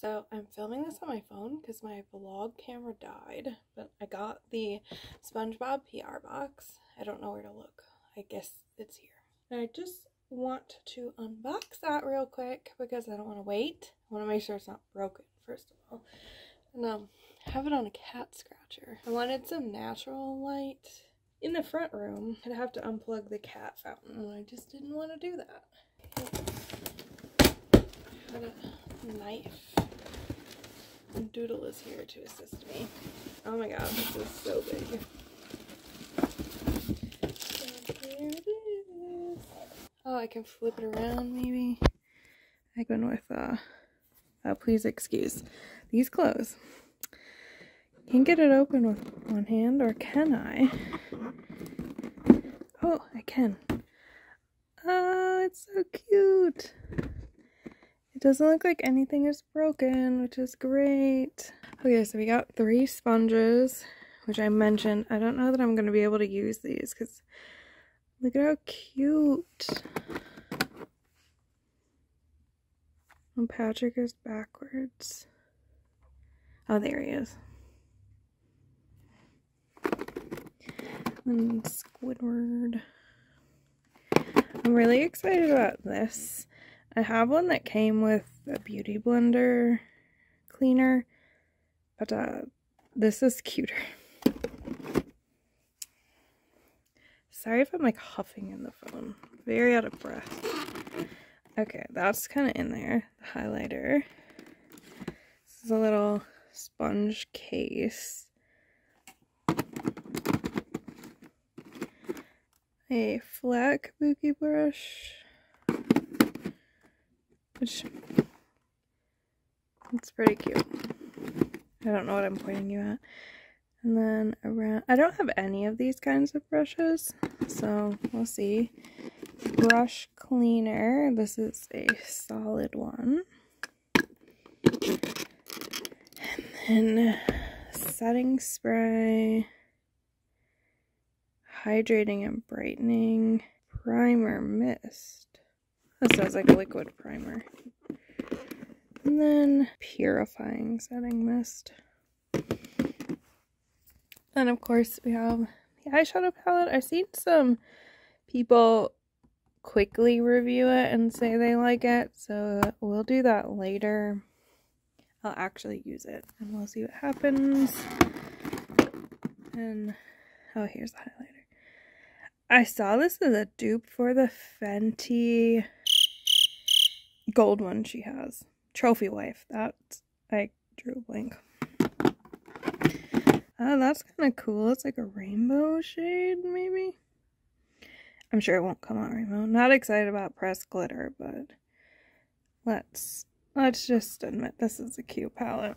So I'm filming this on my phone because my vlog camera died, but I got the SpongeBob PR box. I don't know where to look. I guess it's here. And I just want to unbox that real quick because I don't want to wait. I want to make sure it's not broken, first of all. And um, have it on a cat scratcher. I wanted some natural light in the front room. I'd have to unplug the cat fountain, and I just didn't want to do that. I had a knife. Doodle is here to assist me. Oh my god, this is so big. Oh, I can flip it around maybe. I went with, uh, uh, please excuse these clothes. Can get it open with one hand, or can I? Oh, I can. Oh, it's so cute. It doesn't look like anything is broken, which is great. Okay, so we got three sponges, which I mentioned. I don't know that I'm going to be able to use these because look at how cute. And Patrick is backwards. Oh, there he is. And Squidward. I'm really excited about this. I have one that came with a beauty blender cleaner, but uh, this is cuter. Sorry if I'm like huffing in the phone. Very out of breath. Okay, that's kind of in there. The highlighter. This is a little sponge case. A flat kabuki brush. Which it's pretty cute. I don't know what I'm pointing you at. And then around I don't have any of these kinds of brushes, so we'll see. Brush cleaner. This is a solid one. And then setting spray. Hydrating and brightening. Primer mist. This sounds like a liquid primer. And then purifying setting mist. And of course we have the eyeshadow palette. I've seen some people quickly review it and say they like it. So we'll do that later. I'll actually use it and we'll see what happens. And oh, here's the highlighter. I saw this as a dupe for the Fenty gold one she has. Trophy wife. That I drew a blank. Oh, that's kind of cool. It's like a rainbow shade, maybe. I'm sure it won't come out rainbow. Not excited about pressed glitter, but let's let's just admit this is a cute palette.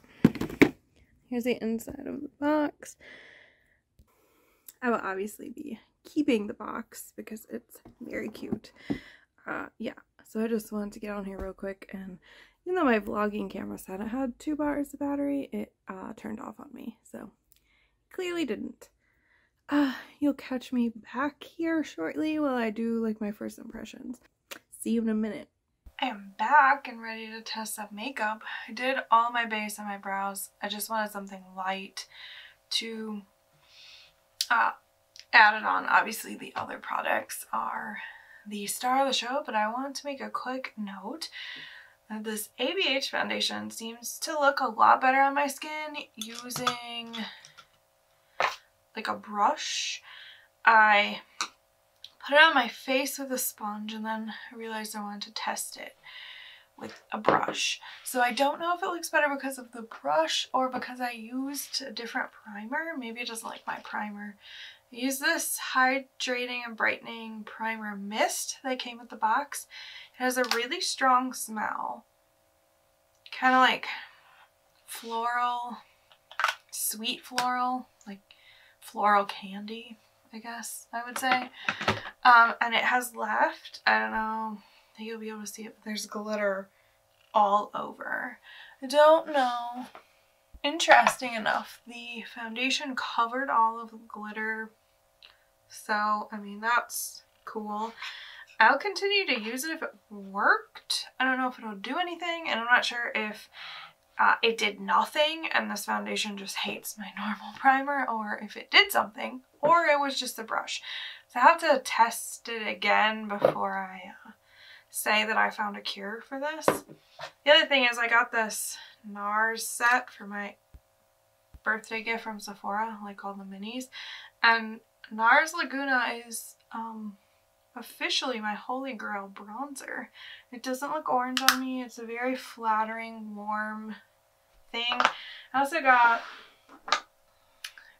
Here's the inside of the box. I will obviously be keeping the box because it's very cute. Uh, yeah, so I just wanted to get on here real quick and even though my vlogging camera said it had two bars of battery, it uh, turned off on me. So clearly didn't. Uh, you'll catch me back here shortly while I do like my first impressions. See you in a minute. I am back and ready to test some makeup. I did all my base on my brows. I just wanted something light to uh, add it on. Obviously the other products are the star of the show, but I wanted to make a quick note that this ABH foundation seems to look a lot better on my skin using like a brush. I put it on my face with a sponge and then I realized I wanted to test it with a brush. So I don't know if it looks better because of the brush or because I used a different primer. Maybe it doesn't like my primer. I used this hydrating and brightening primer mist that came with the box. It has a really strong smell. Kind of like floral, sweet floral, like floral candy, I guess I would say. Um, and it has left, I don't know, you'll be able to see it, but there's glitter all over. I don't know. Interesting enough, the foundation covered all of the glitter. So, I mean, that's cool. I'll continue to use it if it worked. I don't know if it'll do anything, and I'm not sure if uh, it did nothing and this foundation just hates my normal primer or if it did something or it was just the brush. So I have to test it again before I uh, say that I found a cure for this. The other thing is I got this NARS set for my birthday gift from Sephora, like all the minis. And NARS Laguna is um, officially my holy grail bronzer. It doesn't look orange on me. It's a very flattering, warm thing. I also got, I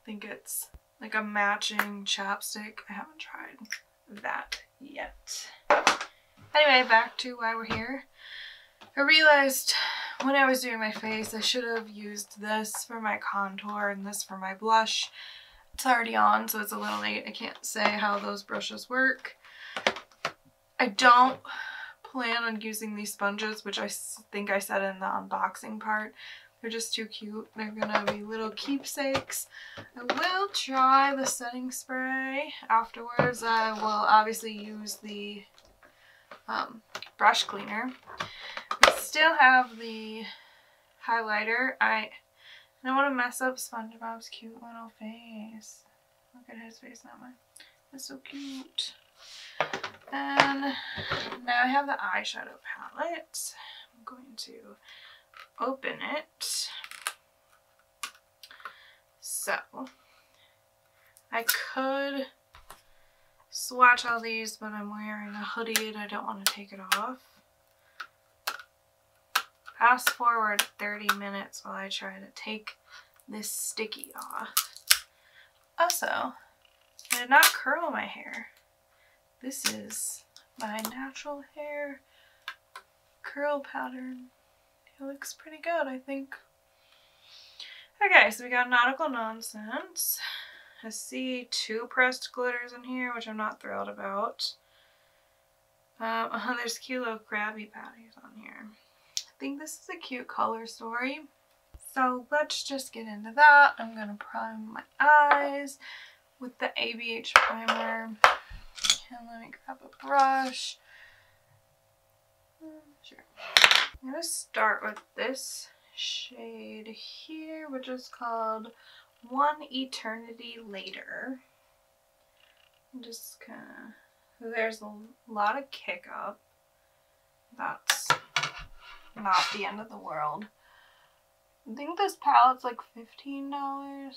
think it's like a matching chapstick. I haven't tried that yet. Anyway, back to why we're here. I realized when I was doing my face, I should have used this for my contour and this for my blush. It's already on, so it's a little late. I can't say how those brushes work. I don't plan on using these sponges, which I think I said in the unboxing part. They're just too cute. They're gonna be little keepsakes. I will try the setting spray afterwards. I will obviously use the um, brush cleaner. We still have the highlighter. I don't want to mess up SpongeBob's cute little face. Look at his face, not mine. It's so cute. And now I have the eyeshadow palette. I'm going to open it. So, I could swatch all these, but I'm wearing a hoodie and I don't want to take it off. Fast forward 30 minutes while I try to take this sticky off. Also, I did not curl my hair. This is my natural hair curl pattern. It looks pretty good, I think. Okay, so we got Nautical Nonsense. I see two pressed glitters in here, which I'm not thrilled about. Um, uh, there's little Krabby Patties on here. Think this is a cute color story. So let's just get into that. I'm going to prime my eyes with the ABH primer. And let me grab a brush. Sure. I'm going to start with this shade here, which is called One Eternity Later. I'm just kind of, there's a lot of kick up. That's not the end of the world. I think this palette's like $15.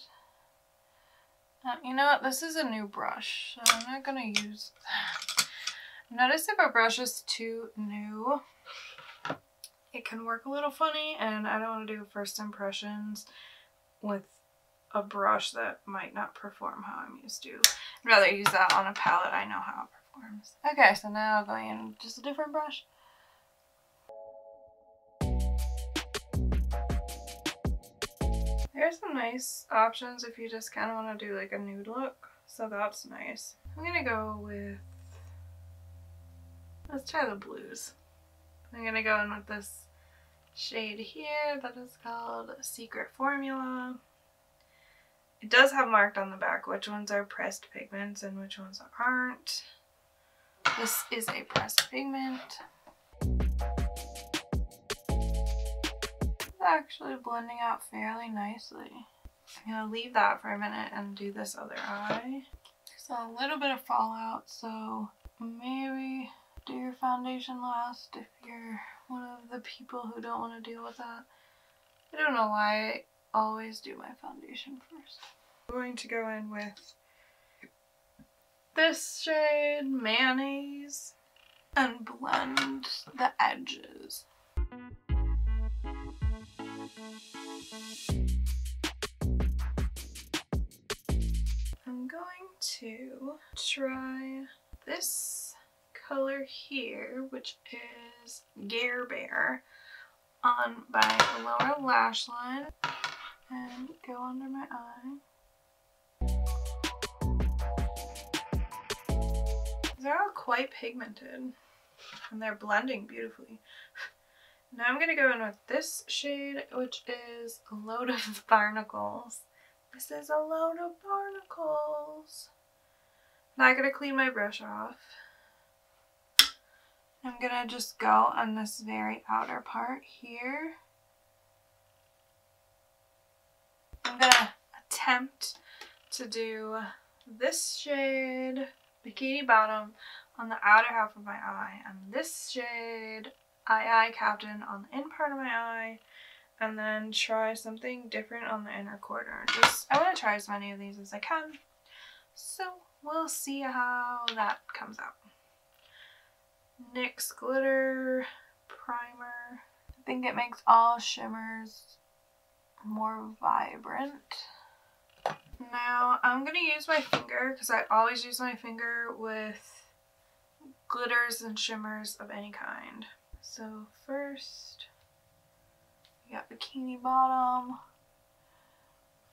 Uh, you know what? This is a new brush, so I'm not going to use that. Notice if a brush is too new, it can work a little funny, and I don't want to do first impressions with a brush that might not perform how I'm used to. I'd rather use that on a palette I know how it performs. Okay, so now going in just a different brush. There's some nice options if you just kind of want to do like a nude look. So that's nice. I'm going to go with, let's try the blues. I'm going to go in with this shade here that is called Secret Formula. It does have marked on the back which ones are pressed pigments and which ones aren't. This is a pressed pigment. Actually blending out fairly nicely. I'm to leave that for a minute and do this other eye. There's a little bit of fallout, so maybe do your foundation last if you're one of the people who don't want to deal with that. I don't know why I always do my foundation first. I'm going to go in with this shade, Mayonnaise, and blend the edges. I'm going to try this color here, which is Gare Bear, on my lower lash line and go under my eye. They're all quite pigmented and they're blending beautifully. Now I'm going to go in with this shade, which is a load of barnacles. This is a load of barnacles. Now I'm going to clean my brush off. I'm going to just go on this very outer part here I'm gonna attempt to do this shade, Bikini Bottom, on the outer half of my eye, and this shade, Aye Aye Captain, on the in part of my eye, and then try something different on the inner corner. Just, I want to try as many of these as I can, so we'll see how that comes out. NYX Glitter Primer. I think it makes all shimmers more vibrant. Now I'm going to use my finger because I always use my finger with glitters and shimmers of any kind. So first, we got Bikini Bottom,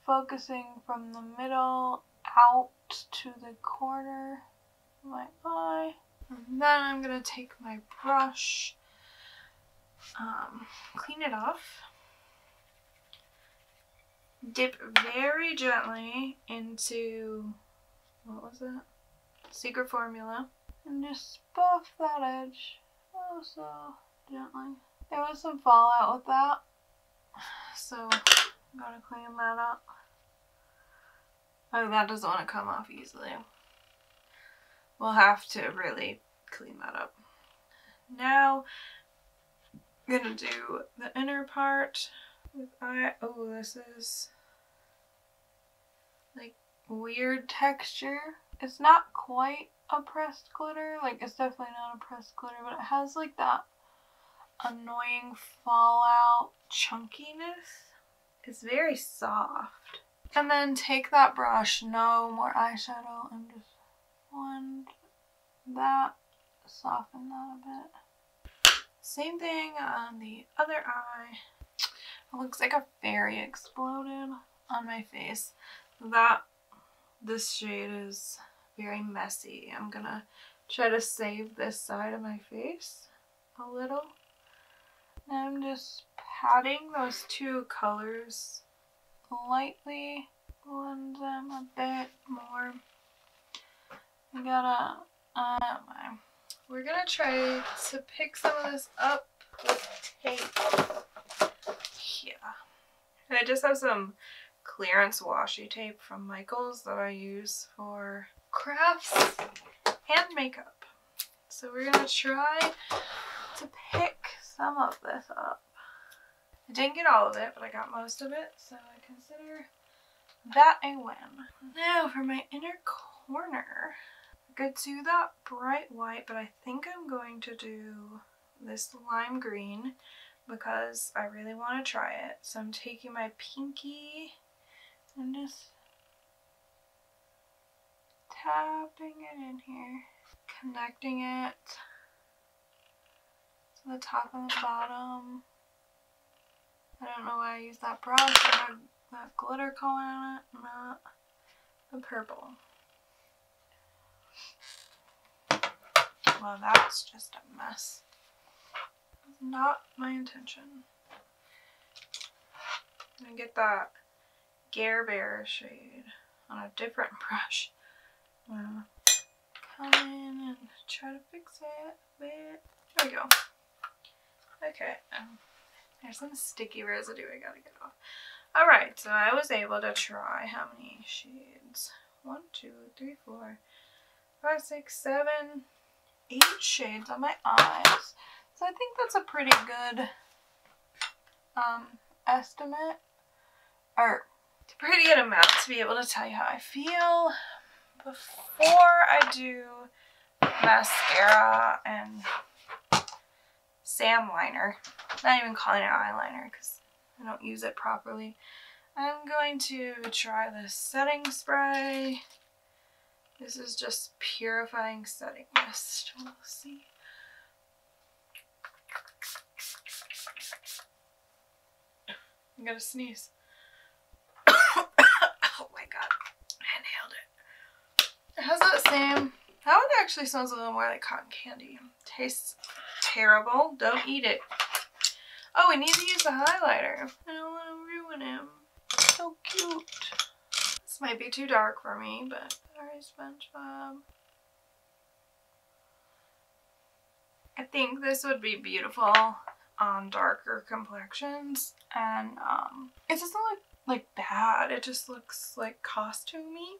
focusing from the middle out to the corner of my eye. And then I'm going to take my brush, um, clean it off, dip very gently into, what was it? Secret Formula. And just buff that edge oh so There was some fallout with that, so gonna clean that up. Oh, that doesn't want to come off easily. We'll have to really clean that up. Now, I'm gonna do the inner part with. Oh, this is like weird texture. It's not quite a pressed glitter. Like, it's definitely not a pressed glitter, but it has like that annoying fallout chunkiness. It's very soft. And then take that brush, no more eyeshadow, and just blend that, soften that a bit. Same thing on the other eye. It looks like a fairy exploded on my face. That, this shade is very messy. I'm gonna try to save this side of my face a little. I'm just patting those two colors lightly, blend them a bit more. We gotta, um, we're gonna try to pick some of this up with tape. Yeah. And I just have some clearance washi tape from Michaels that I use for crafts and makeup. So we're gonna try to pick some of this up. I didn't get all of it, but I got most of it, so I consider that a win. Now for my inner corner. I could do that bright white, but I think I'm going to do this lime green because I really want to try it. So I'm taking my pinky and just tapping it in here, connecting it to the top and the bottom. I don't know why I used that brush. I had that glitter color on it, not the purple. Well, that's just a mess. Not my intention. I'm gonna get that Gare Bear shade on a different brush uh, come in and try to fix it a bit. There we go. Okay, um, there's some sticky residue I gotta get off. Alright, so I was able to try how many shades? One, two, three, four, five, six, seven, eight shades on my eyes. So I think that's a pretty good um, estimate, or pretty good amount to be able to tell you how I feel before I do mascara and Sam liner, not even calling it eyeliner because I don't use it properly, I'm going to try the setting spray. This is just purifying setting mist. We'll see. I'm gonna sneeze. Oh my god. I inhaled it. It has that same, that one actually smells a little more like cotton candy. Tastes terrible. Don't eat it. Oh, we need to use the highlighter. I don't want to ruin him. So cute. This might be too dark for me, but sorry, SpongeBob. I think this would be beautiful on darker complexions and um, it doesn't look like bad. It just looks like costumey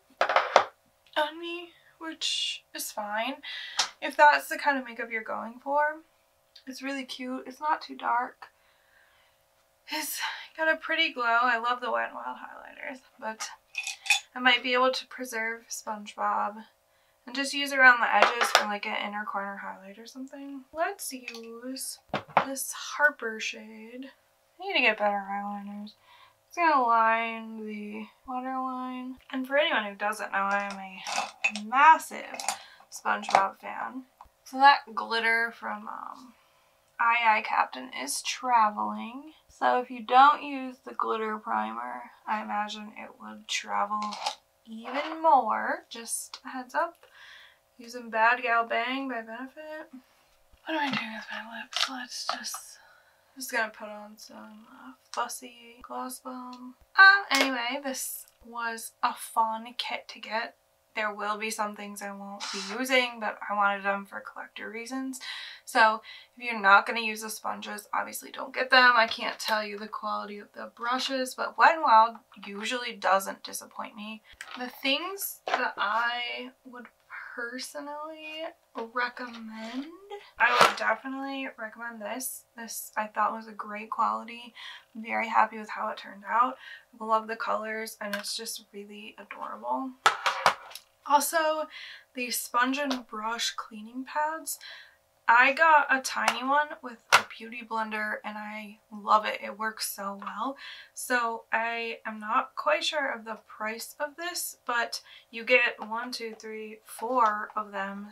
on me, which is fine. If that's the kind of makeup you're going for, it's really cute. It's not too dark. It's got a pretty glow. I love the Wet n Wild highlighters, but I might be able to preserve SpongeBob and just use around the edges for like an inner corner highlight or something. Let's use this Harper shade. I need to get better eyeliners. It's gonna line the waterline. And for anyone who doesn't know, I am a massive SpongeBob fan. So that glitter from um, Aye Captain is traveling. So if you don't use the glitter primer, I imagine it would travel even more. Just a heads up. Using Bad Gal Bang by Benefit. What am I doing with my lips? Let's just just gonna put on some uh, Fussy Gloss Bomb. Um, anyway, this was a fun kit to get. There will be some things I won't be using, but I wanted them for collector reasons. So if you're not going to use the sponges, obviously don't get them. I can't tell you the quality of the brushes, but Wet n Wild usually doesn't disappoint me. The things that I would personally recommend. I would definitely recommend this. This I thought was a great quality. I'm very happy with how it turned out. I love the colors and it's just really adorable. Also, the sponge and brush cleaning pads. I got a tiny one with a beauty blender and I love it. It works so well. So I am not quite sure of the price of this, but you get one, two, three, four of them.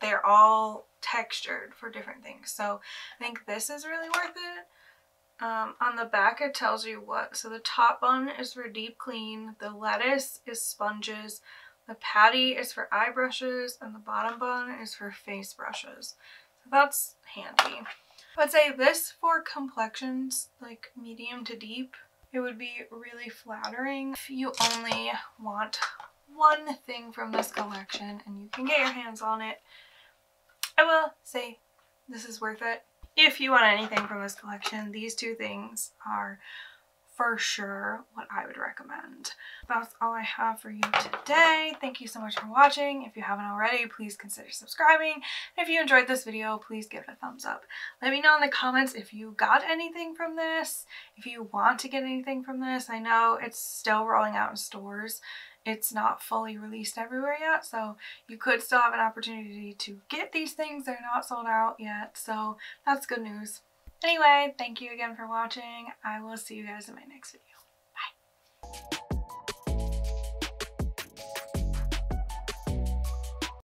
They're all textured for different things. So I think this is really worth it. Um, on the back it tells you what. So the top bun is for deep clean. The lettuce is sponges. The patty is for eye brushes and the bottom bun is for face brushes. So that's handy. I would say this for complexions like medium to deep, it would be really flattering if you only want one thing from this collection and you can get your hands on it. I will say this is worth it. If you want anything from this collection, these two things are for sure what I would recommend. That's all I have for you today. Thank you so much for watching. If you haven't already, please consider subscribing. if you enjoyed this video, please give it a thumbs up. Let me know in the comments if you got anything from this, if you want to get anything from this. I know it's still rolling out in stores. It's not fully released everywhere yet, so you could still have an opportunity to get these things. They're not sold out yet, so that's good news. Anyway, thank you again for watching. I will see you guys in my next video.